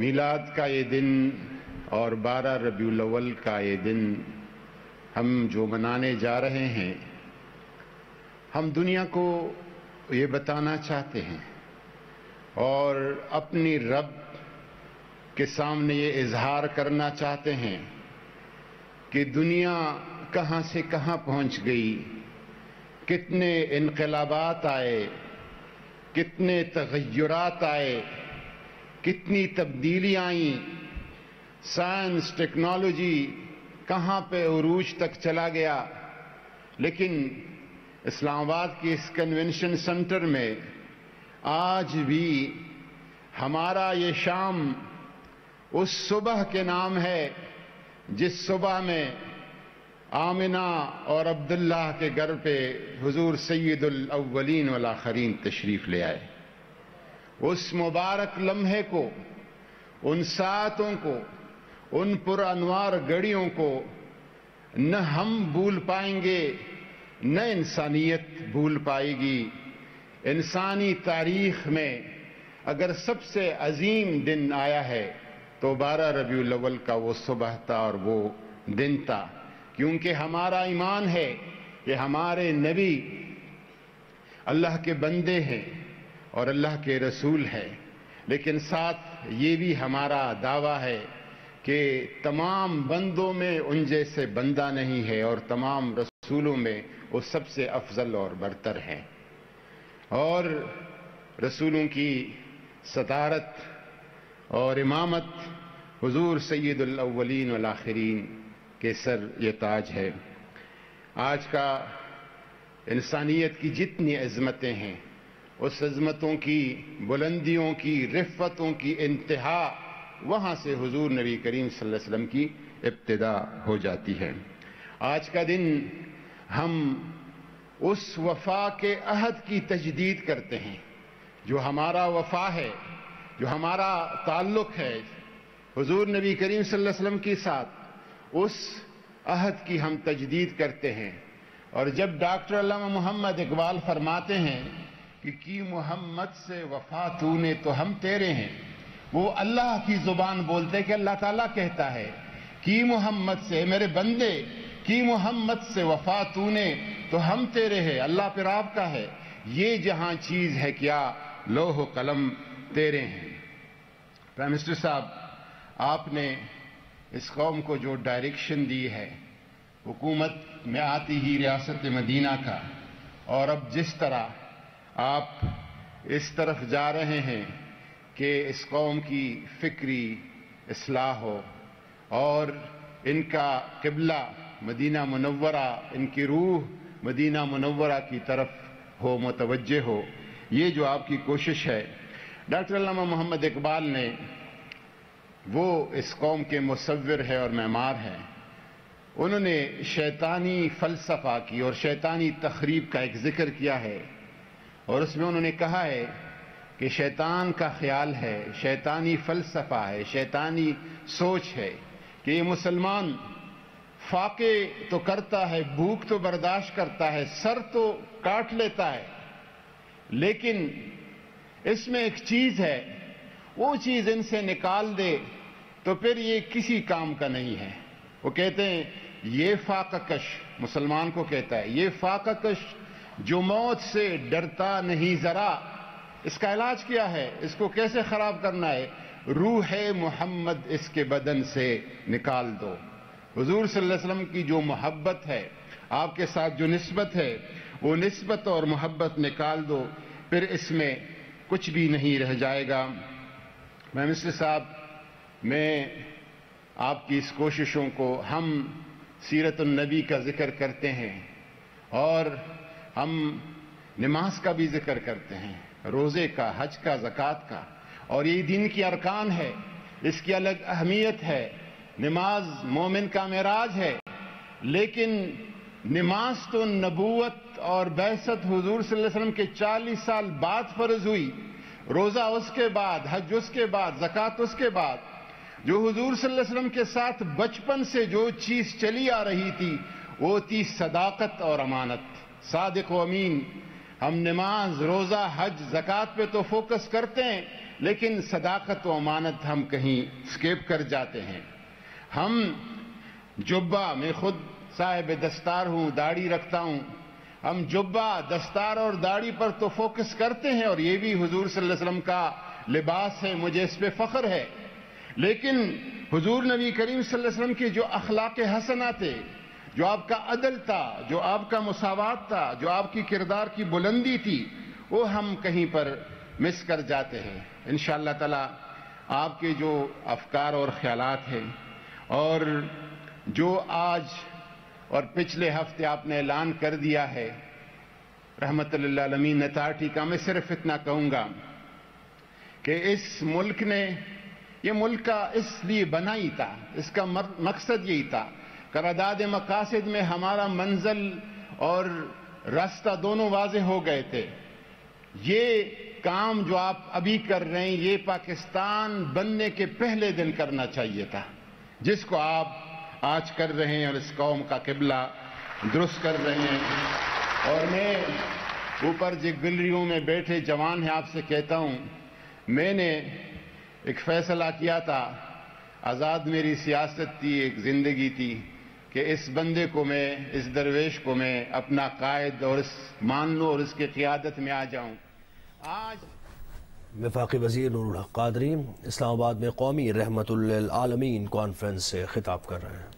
मीलाद का ये दिन और 12 रबीउल का ये दिन हम जो मनाने जा रहे हैं, हम दुनिया को ये बताना चाहते हैं और अपनी रब के सामने ये इजहार करना चाहते हैं कि दुनिया कहाँ से कहाँ पहुँच गई, कितने इनकलाबात आए, कितने तगयुरात आए कितनी तब्दीली आई। साइंस टेक्नोलॉजी कहाँ पे उरूज तक चला गया। लेकिन इस्लामाबाद के इस कन्वेंशन सेंटर में आज भी हमारा ये शाम उस सुबह के नाम है, जिस सुबह में आमिना और अब्दुल्ला के घर पे हुजूर सैदुल अव्वलीन वल आखरीन तशरीफ़ ले आए। उस मुबारक लम्हे को, उन सातों को, उन पुरअनवार गड़ियों को न हम भूल पाएँगे, न इंसानियत भूल पाएगी। इंसानी तारीख में अगर सबसे अजीम दिन आया है तो बारह रबी अव्वल का वो सुबह था और वो दिन था। क्योंकि हमारा ईमान है कि हमारे नबी अल्लाह के बंदे हैं। और अल्लाह के रसूल हैं। लेकिन साथ ये भी हमारा दावा है कि तमाम बंदों में उन जैसे बंदा नहीं है और तमाम रसूलों में वो सबसे अफजल और बरतर है। और रसूलों की सदारत और इमामत हुजूर सैदुल अव्वलीन वल आखिरीन के सर ये ताज है। आज का इंसानियत की जितनी अजमतें हैं उस अजमतों की, बुलंदियों की रिफ़तों की इंतहा, वहाँ से हुजूर नबी करीम वसल्लम की इब्तदा हो जाती है। आज का दिन हम उस वफा के अहद की तजदीद करते हैं, जो हमारा वफा है, जो हमारा ताल्लुक है, हुजूर नबी करीम वसल्लम के साथ उस अहद की हम तजदीद करते हैं। और जब डॉक्टर मोहम्मद इकबाल फरमाते हैं कि की मोहम्मद से वफा तूने तो हम तेरे हैं। वो अल्लाह की ज़ुबान बोलते कि अल्लाह ताला कहता है, की मोहम्मद से, मेरे बंदे, की मोहम्मद से वफा तूने तो हम तेरे हैं। अल्लाह फिर आपका है। ये जहाँ चीज़ है क्या, लोह कलम तेरे हैं। प्राइम मिनिस्टर साहब, आपने इस कौम को जो डायरेक्शन दी है, हुकूमत में आती ही रियासत मदीना का, और अब जिस तरह आप इस तरफ़ जा रहे हैं कि इस कौम की फिक्री इसलाह हो और इनका किबला मदीना मुनव्वरा, इनकी रूह मदीना मुनव्वरा की तरफ़ हो मुतवजह हो। ये जो आपकी कोशिश है। डॉक्टर अल्लामा मोहम्मद इकबाल ने वो इस कौम के मुसविर है और मैमार हैं। उन्होंने शैतानी फलसफा की और शैतानी तकरीब का एक ज़िक्र किया है। और उसमें उन्होंने कहा है कि शैतान का ख्याल है, शैतानी फलसफा है, शैतानी सोच है कि ये मुसलमान फाके तो करता है, भूख तो बर्दाश्त करता है, सर तो काट लेता है। लेकिन इसमें एक चीज़ है, वो चीज़ इनसे निकाल दे तो फिर ये किसी काम का नहीं है। वो कहते हैं, ये फाककश मुसलमान को कहता है, ये फाककश जो मौत से डरता नहीं जरा। इसका इलाज क्या है? इसको कैसे खराब करना है? रूह मोहम्मद इसके बदन से निकाल दो। हुजूर वसल्लम की जो मोहब्बत है, आपके साथ जो नस्बत है, वो नस्बत और मोहब्बत निकाल दो। फिर इसमें कुछ भी नहीं रह जाएगा। मैं मिस्टर साहब, मैं आपकी इस कोशिशों को हम सीरत नबी का ज़िक्र करते हैं और हम नमाज़ का भी ज़िक्र करते हैं, रोज़े का, हज का, जक़ात का। और ये दिन की अरकान है, इसकी अलग अहमियत है। नमाज़ मोमिन का मेराज है, लेकिन नमाज़ तो नबूवत और बैसत हुजूर वसल्लम के 40 साल बाद फ़र्ज़ हुई। रोजा उसके बाद, हज उसके बाद, जक़ात उसके बाद, जो हुजूर वसल्लम के साथ बचपन से जो चीज़ चली आ रही थी, वो थी सदाकत और अमानत। सादिक अमीन, हम नमाज़, रोजा, हज, जक़ात पे तो फोकस करते हैं, लेकिन सदाकत व अमानत हम कहीं स्केप कर जाते हैं। हम जुब्बा, मैं खुद साहिब दस्तार हूँ, दाढ़ी रखता हूँ। हम जुब्बा, दस्तार और दाढ़ी पर तो फोकस करते हैं, और ये भी हुजूर वसल्लम का लिबास है, मुझे इस पर फख्र है। लेकिन हुजूर नबी करीम वसल्लम के जो अखलाक हसना थे जो आपका अदल था, जो आपका मुसावात था, जो आपकी किरदार की बुलंदी थी, वो हम कहीं पर मिस कर जाते हैं। इन ताला, आपके जो अफकार और ख्यालात हैं और जो आज और पिछले हफ़्ते आपने ऐलान कर दिया है रहमत आलमीन नताठी का मैं सिर्फ़ इतना कहूँगा कि इस मुल्क ने, ये मुल्क का इसलिए ही था, इसका मकसद यही था करादाद मकासद में हमारा मंजिल और रास्ता दोनों वाजे हो गए थे। ये काम जो आप अभी कर रहे हैं, ये पाकिस्तान बनने के पहले दिन करना चाहिए था। जिसको आप आज कर रहे हैं और इस कौम का किबला दुरुस्त कर रहे हैं। और मैं ऊपर जो गलरियों में बैठे जवान हैं, आपसे कहता हूँ, मैंने एक फैसला किया था। आज़ाद मेरी सियासत थी, एक ज़िंदगी थी। कि इस बंदे को मैं, इस दरवेश को मैं अपना कायद और इस मान लो और इसकी क्यादत में आ जाऊँ। आज विफाक वज़ीर नूर कादरी इस्लामाबाद में कौमी रहमत आलमीन कॉन्फ्रेंस से खिताब कर रहे हैं।